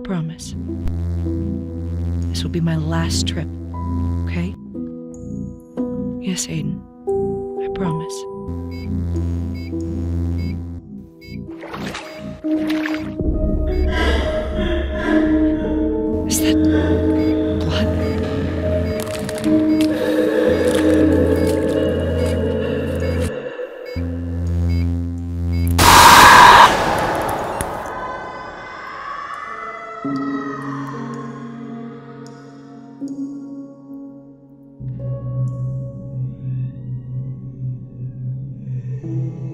promise. This will be my last trip, okay? Yes, Aiden. I promise. Is that thank you.